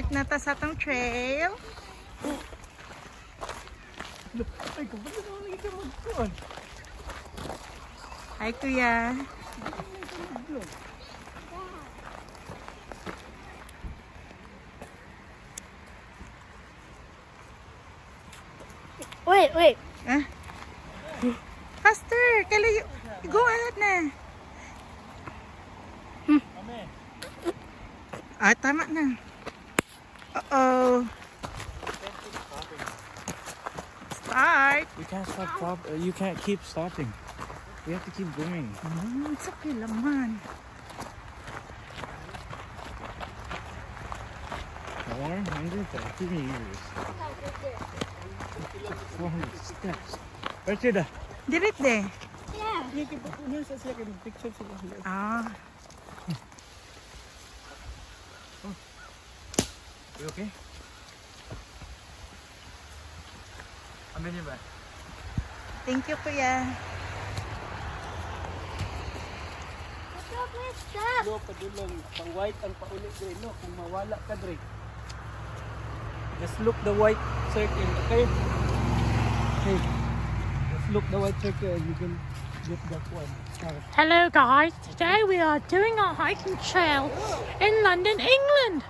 Start na ta sa tong trail. Ay, kapag na lagi ka magkuhan. Hi, kuya. Wait, wait. Ah. Faster! Kailan Go ahead na. Kami. Ah, tama na. Uh-oh. Start. You can't stop, stop. Uh, you can't keep stopping. We have to keep going. Hmm, it's okay laman. 430 meters. 400 steps. Right there. Dirit de. Yeah. Hindi ka pa puno sa sila kayo picture sila. Ah. You okay? Amin niyo ba? Thank you, kuya. Stop, please stop. No, padulong. Pang white ang paulit dre. No, kung mawala ka dre. Just look the white circle, okay? Okay. Just look the white circle and you can get that one. Alright. Hello guys, today we are doing a hiking trail in London, England.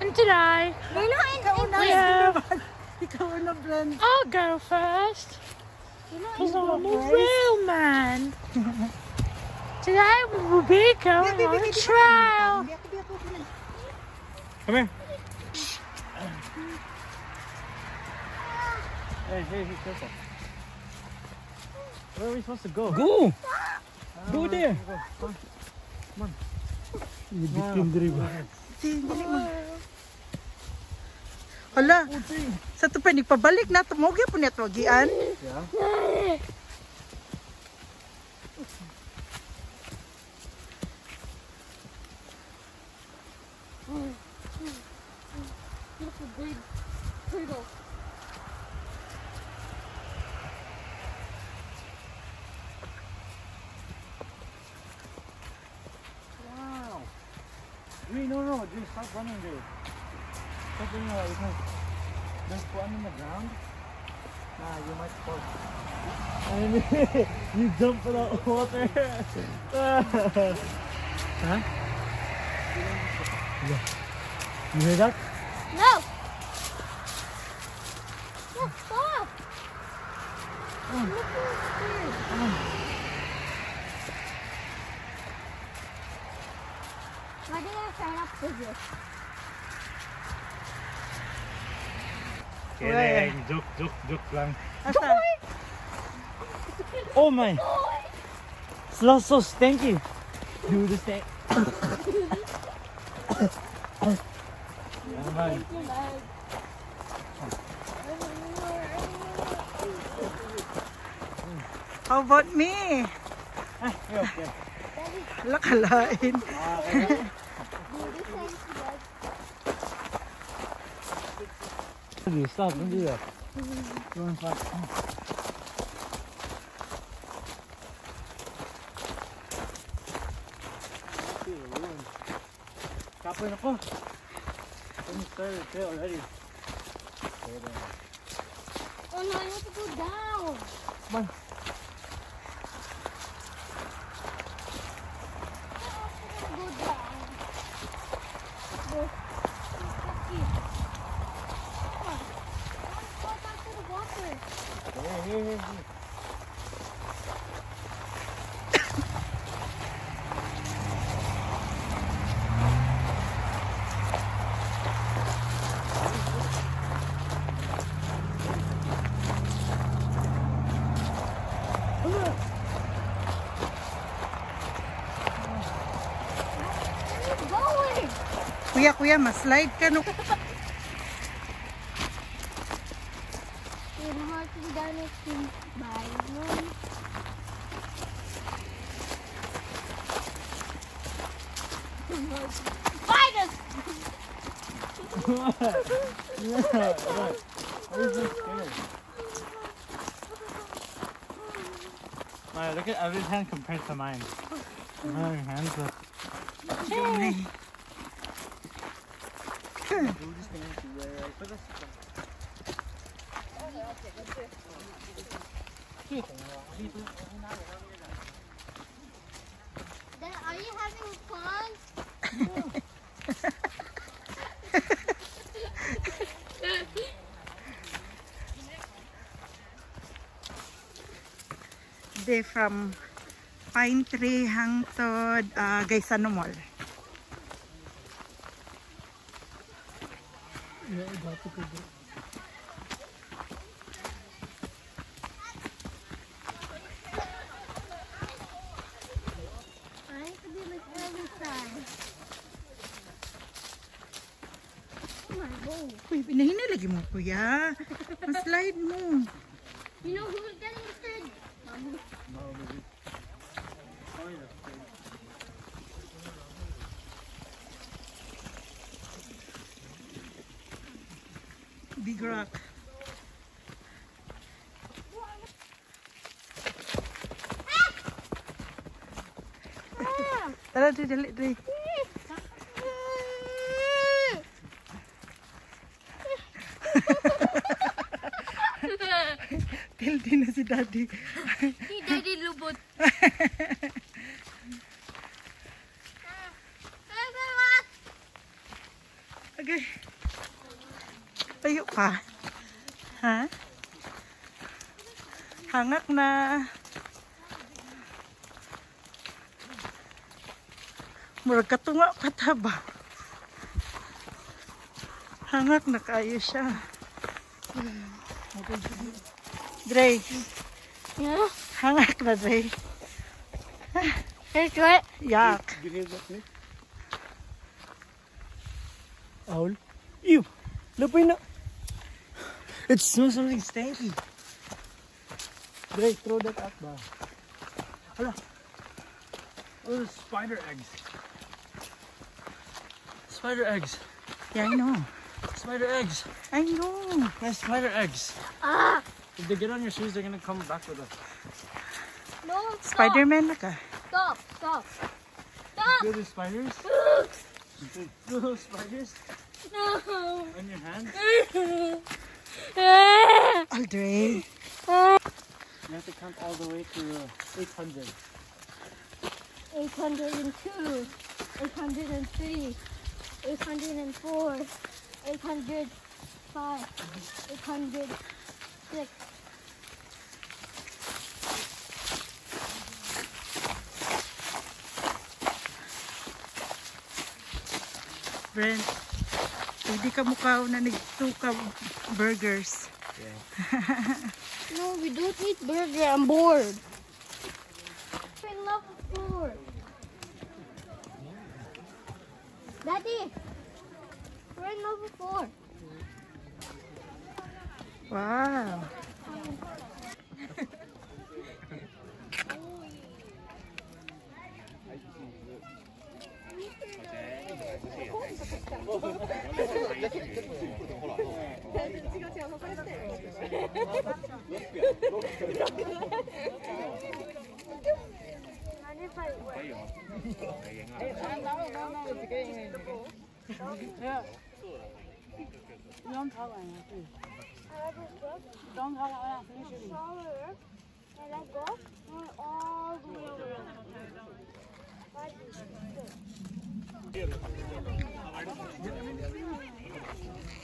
And today We're not in we have, Ikaw na, Brand. I'll go first We're not because I'm a real man. Today we will be going on a trail. Come here. Hey, hey, hey, careful. Where are we supposed to go? Go! Go there! Bitin diri ba? Hala. Sa to pa pabalik na tumogi po niya tuwagian. Look a big turtle. Wow. Wait, no, no, just stop running there. Stop running there because there's one in the ground. Nah, you might fall. And you jump in the water. huh? Yeah. You hear that? No. No, stop. Oh. Look who's there. Why did I sign up for this? Kidding. Joke, joke, joke lang. Asa? Oh my! Smells so stinky. Do the stink. yeah, man. How about me? Ah, you're okay. Hala kalain. Stop, don't do that. Kapoy. I'm started to already. Oh no, I to go down. Come on. I have to go down. Go. Come on. Let's go back to the water. Here, here, here, here. Where are you going? Kuya, kuya, maslide ka no. Yung marking down is yung bahay nun. Spiders! Why is this scared? Alright, look at Evan's hand compared to mine. My hands are Dad, are you having fun? They from Pine Tree hangtod uh, Gaisano Mall. I have to be like every side. Oh my god. Uy, pinahina lagi mo kuya. Slide mo. Who's getting started? Mommy. Big rock. Tara, dali, dali, daddy. Si Daddy Lubot. Okay. Tayo pa. Ha? Hangak na. Murag katunga kataba. Hangak na kayo siya. Dre, Yeah. hangak na Dre. Here's what? Yak. You hear that, Nick? Owl? Ew! Lapay na! It smells something stinky. Dre, throw that out ba? Hala! Oh, there's spider eggs. Spider eggs. Yeah, I know. Spider eggs. I know. Nice spider eggs. Ah! If they get on your shoes, they're gonna come back with us. No, stop. Spider-Man na ka. Stop, stop. Stop! Feel the spiders? Feel those spiders No! on your hands? Aldre. You have to count all the way to uh, 800. 802, 803, 804, 805, 806. Brent, hindi ka mukha na nagtuka burgers. No, we don't eat burger. I'm bored. And I go all the way around.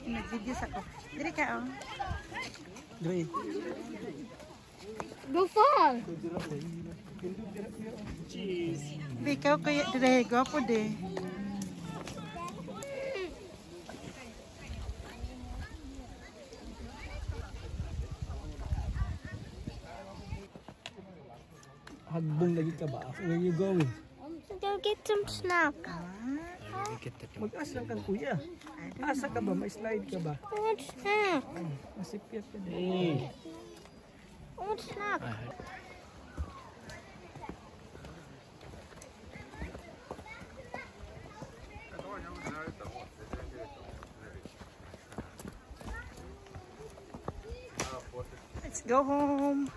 Nag-videos ako. Dili ka, oh. Dre, Go far. Ikaw kaya dire, gwapo de. hagbong lagi ka ba? Where you going? Go get some snack. Mag-asa kang kuya. Asa ka ba? May slide ka ba? I want snack. Masipyat ka din. I want snack. Go home.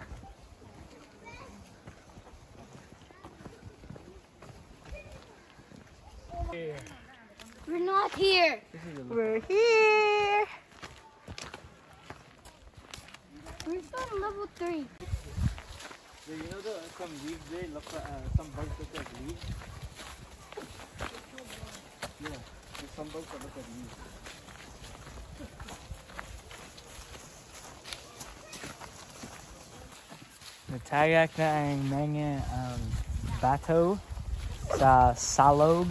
We're not here. This is a look. We're here. We're still on level three. So you know the some leaves there look like uh, some bugs look like leaves. Yeah, some bugs that look like leaves. Natagak na ang mga um, bato sa salog.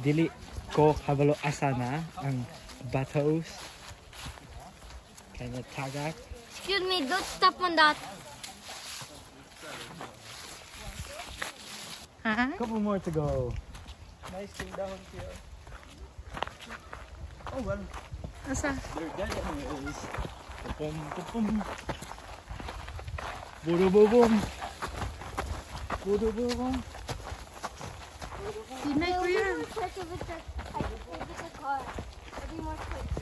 Dili ko kabalo asa na ang batos. Kaya tagak. Excuse me, don't step on that. Ha? Couple more to go. Nice thing down here. Oh well, Asa? they're dead anyways. Pum pum. Budo bubum. Budo bubum. Tinay ko yan. More check if it's a, if it's a car. I'll be more quick.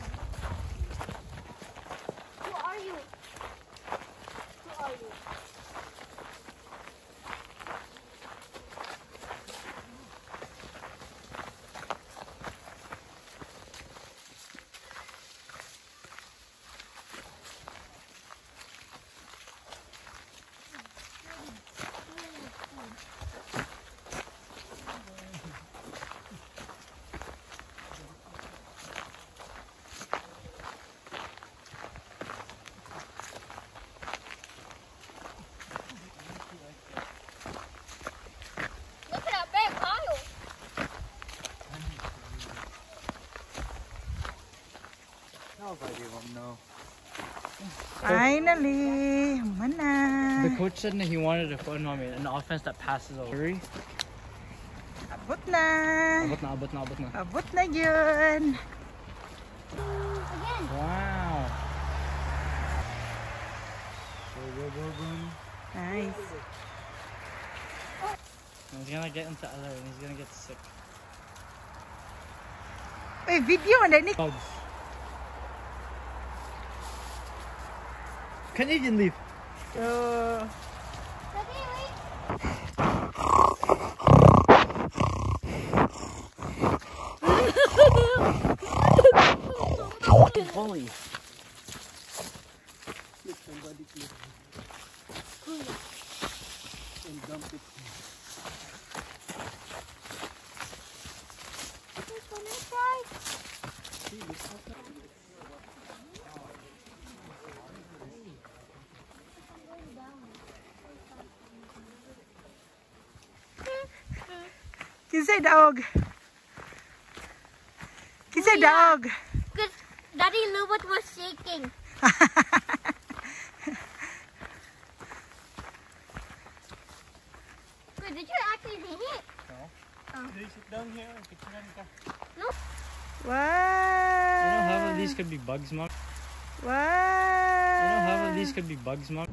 Nobody will know. Finally. The coach said that he wanted a phone mommy, an offense that passes over. Abot na. Abot na, abot na, abot na. Abot na yun. Again. Wow. Nice. He's gonna get into other and he's gonna get sick. Uy, video man ni. Canadian leaf. So, Daddy, wait. Bully. Can kinsay daog? Kinsay dog. Because Daddy Lubot was shaking. Wait, did you actually hit it? Can you oh. sit down here? Picturean ka. Wow. You know half of these could be bugs, mom. Wow. You know half of these could be bugs, mom.